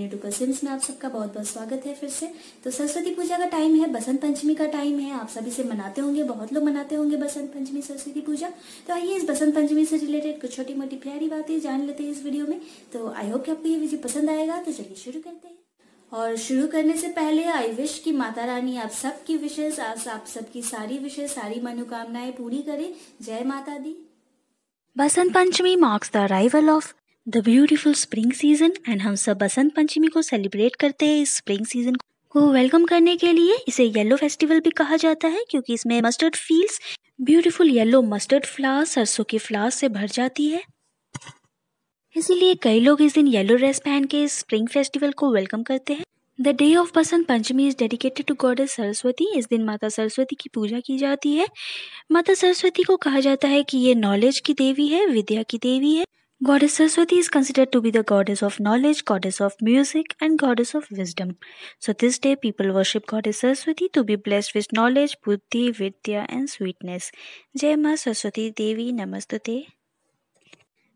Indian YouTube CIMS में आप सबका बहुत बहुत स्वागत है फिर से। तो सरस्वती पूजा का टाइम है, बसंत पंचमी का टाइम है, आप सभी से मनाते होंगे, बहुत लोग मनाते होंगे बसंत पंचमी, सरस्वती पूजा। तो आइए इस बसंत पंचमी से रिलेटेड कुछ छोटी मोटी प्यारी बातें जान लेते हैं इस वीडियो में। तो आई होप कि आपको ये वीडियो पसंद आएगा तो चलिए शुरू करते हैं। और शुरू करने से पहले आई विश की माता रानी आप सबकी विशेष आज आप सबकी सारी विशेष सारी मनोकामनाएँ पूरी करे। जय माता दी। Basant Panchami marks the arrival of the beautiful spring season and हम सब बसंत पंचमी को सेलिब्रेट करते हैं इस स्प्रिंग सीज़न को वेलकम करने के लिए। इसे येलो फेस्टिवल भी कहा जाता है क्योंकि इसमें mustard fields beautiful yellow mustard flower सरसों के फ्लावर से भर जाती है। इसीलिए कई लोग इस दिन येलो ड्रेस पहन के स्प्रिंग फेस्टिवल को वेलकम करते हैं। The day of Basant Panchami is dedicated to goddess Saraswati. इस दिन माता सरस्वती की पूजा की जाती है। माता सरस्वती को कहा जाता है कि ये नॉलेज की देवी है, विद्या की देवी है। Goddess Saraswati is considered to be the goddess of knowledge, goddess of music, and goddess of wisdom. So, this day people worship Goddess Saraswati to be blessed with knowledge, buddhi, vidya, and sweetness. Jai Ma Saraswati Devi Namaste.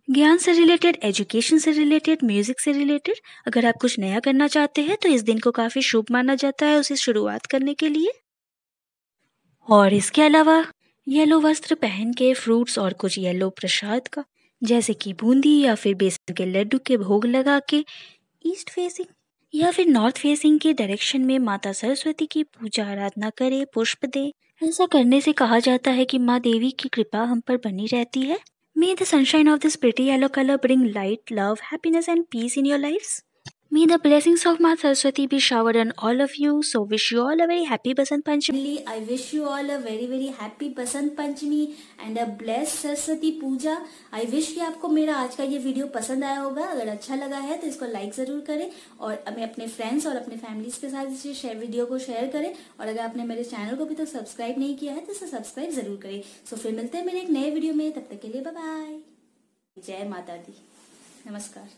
ज्ञान से related education से related music से related अगर आप कुछ नया करना चाहते हैं तो इस दिन को काफ़ी शुभ माना जाता है उसे शुरुआत करने के लिए और इसके अलावा येलो वस्त्र पहन के फ्रूट्स और कुछ येलो प्रसाद का जैसे कि बूंदी या फिर बेसन के लड्डू के भोग लगा के ईस्ट फेसिंग या फिर नॉर्थ फेसिंग के डायरेक्शन में माता सरस्वती की पूजा आराधना करे, पुष्प दे ऐसा करने से कहा जाता है कि माँ देवी की कृपा हम पर बनी रहती है may the sunshine of this pretty yellow colour bring light love happiness and peace in your lives. May the blessings of Maa Saraswati be showered on all of you. So, wish you all a very happy Basant Panchami. I wish you all a very very happy Basant Panchami and a blessed Saraswati Puja. I wish कि आपको मेरा आज का ये video पसंद आया होगा। अगर अच्छा लगा है तो इसको लाइक ज़रूर करें और हमें अपने फ्रेंड्स और अपने फैमिलीज़ के साथ इसे शेयर वीडियो को शेयर करें। और अगर आपने मेरे चैनल को भी तो सब्सक्राइब नहीं किया है तो इसे सब्सक्राइब ज़रूर करें। सो फिर मिलते हैं मेरे एक नए वीडियो में। तब तक के लिए बाय जय माता दी। नमस्कार।